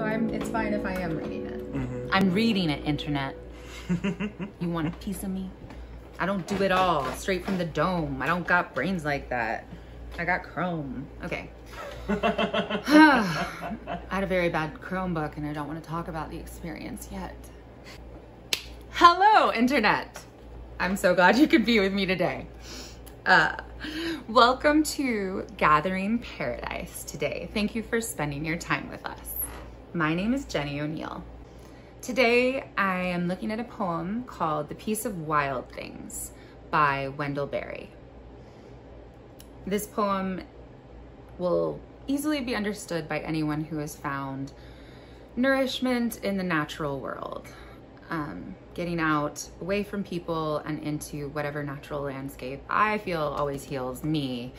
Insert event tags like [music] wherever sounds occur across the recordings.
so I'm. It's fine if I am reading it. Mm-hmm. I'm reading it, internet. [laughs] you want a piece of me? I don't do it all straight from the dome. I don't got brains like that. I got Chrome. Okay. [sighs] I had a very bad Chromebook and I don't want to talk about the experience yet. Hello, Internet. I'm so glad you could be with me today. Uh, welcome to Gathering Paradise today. Thank you for spending your time with us. My name is Jeni O'Neal. Today I am looking at a poem called The Peace of Wild Things by Wendell Berry. This poem will easily be understood by anyone who has found nourishment in the natural world. Um, getting out away from people and into whatever natural landscape I feel always heals me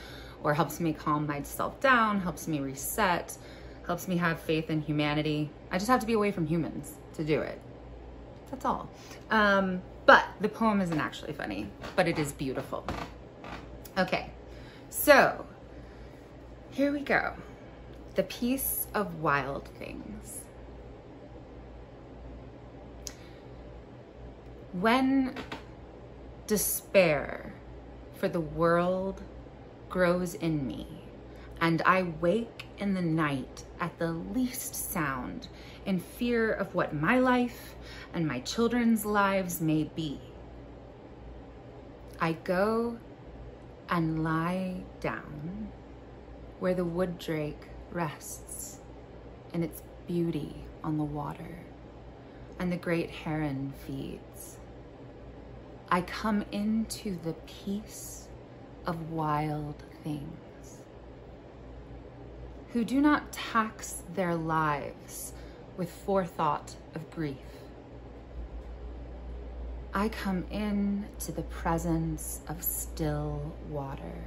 or helps me calm myself down, helps me reset, helps me have faith in humanity. I just have to be away from humans to do it. That's all. Um, but the poem isn't actually funny, but it is beautiful. Okay, so here we go. The Peace of Wild Things. When despair for the world grows in me, and I wake in the night at the least sound in fear of what my life and my children's lives may be, I go and lie down where the wood drake rests in its beauty on the water and the great heron feeds. I come into the peace of wild things who do not tax their lives with forethought of grief. I come in to the presence of still water.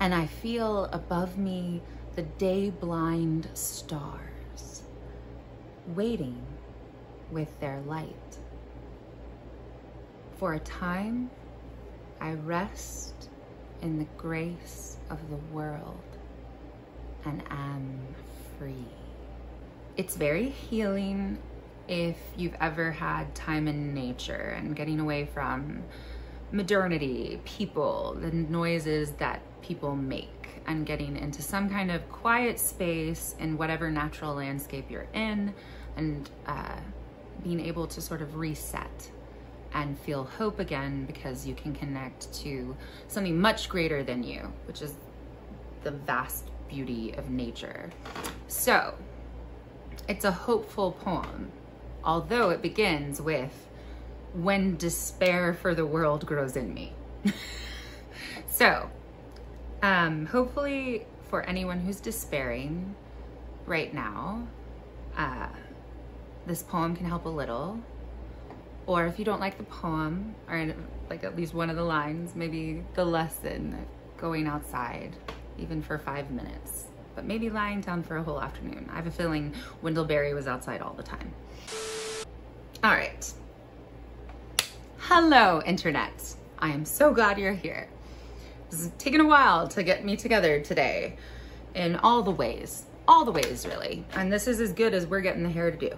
And I feel above me the day blind stars waiting with their light. For a time, I rest in the grace of the world and am free. It's very healing if you've ever had time in nature and getting away from modernity, people, the noises that people make, and getting into some kind of quiet space in whatever natural landscape you're in, and uh, being able to sort of reset and feel hope again because you can connect to something much greater than you, which is the vast beauty of nature. So, it's a hopeful poem, although it begins with, when despair for the world grows in me. [laughs] so, um, hopefully for anyone who's despairing right now, uh, this poem can help a little. Or if you don't like the poem, or like at least one of the lines, maybe the lesson, going outside, even for five minutes. But maybe lying down for a whole afternoon. I have a feeling Wendell Berry was outside all the time. All right. Hello, Internet. I am so glad you're here. This is taking a while to get me together today in all the ways, all the ways really. And this is as good as we're getting the hair to do.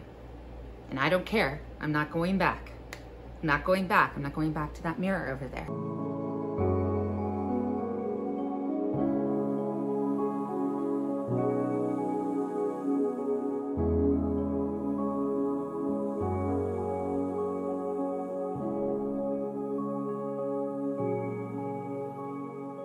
And I don't care. I'm not going back. I'm not going back. I'm not going back to that mirror over there.